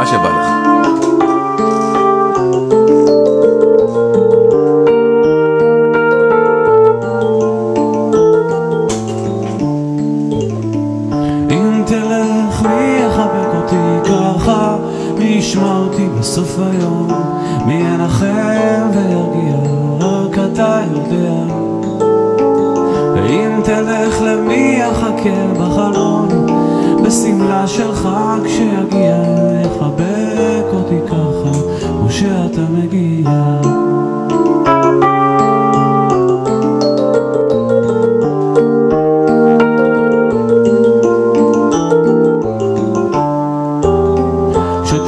מה שבא לך. אם בסוף היום מי ינחם וירגיע רק אתה יודע ואם תלך למי יחכה בחלון בשמלה שלך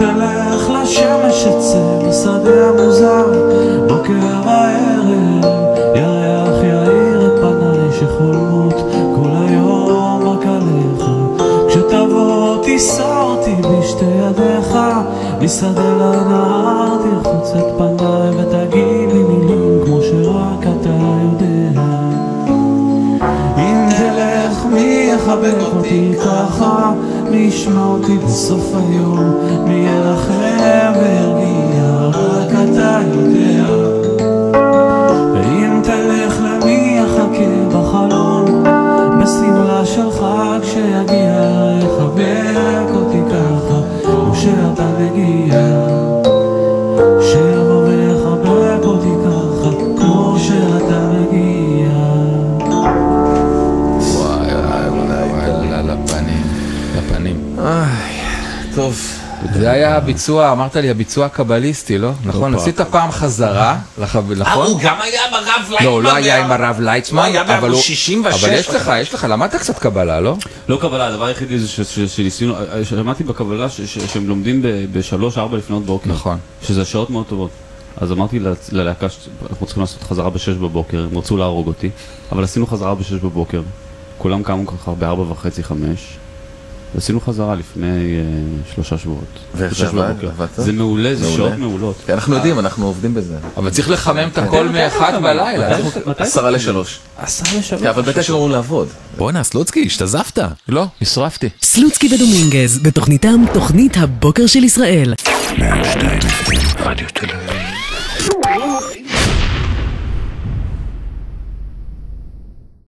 שתלך לשמש אצא בשדה המוזר. בוקר וערב ירח יאיר את פניי שחולמות כל היום רק עליך. כשתבוא תישא אותי בשתי ידיך משדה לנהר תרחוץ את פניי ותגיד מי יחבק אותי ככה. מי ישמע אותי בסוף היום. מי ירחם וירגיע רק אתה יודע. ואם תלך למי יחכה בחלון בשמלה שלך כשיגיע יחבק אותי ככה. כמו שאתה מגיע בפנים. איי, טוב. זה היה הביצוע, אמרת לי, הביצוע הקבליסטי, לא? לא נכון, עשית פעם חזרה, נכון? אה, הוא גם היה עם הרב ליצמן. לא, הוא לא היה עם הרב ליצמן, אבל הוא... הוא היה בעבור 66. אבל יש לך, יש לך, למדת קצת קבלה, לא? לא קבלה, הדבר היחידי זה שניסינו, אה, למדתי בקבלה שהם לומדים בשלוש, ארבע לפנות בוקר. נכון. שזה שעות מאוד טובות. אז אמרתי ללהקה שאנחנו צריכים לעשות חזרה בשש בבוקר, הם רצו להרוג אותי, אבל עשינו חזרה בשש בבוקר. כולם קמו ככה בארבע וחצי, חמש. עשינו חזרה לפני אה, שלושה שבועות. ואיך זה עבד? זה מעולה, זה שעות מעולות. כן, אנחנו יודעים, אנחנו עובדים בזה. אבל צריך לחמם את הכל מאחת בלילה. עשרה לשלוש. עשרה לשלוש. כן, אבל בטח אמורים לעבוד. בואנה, סלוצקי, השתזפת. לא, נשרפתי. סלוצקי ודומינגז, בתוכניתם תוכנית הבוקר של ישראל.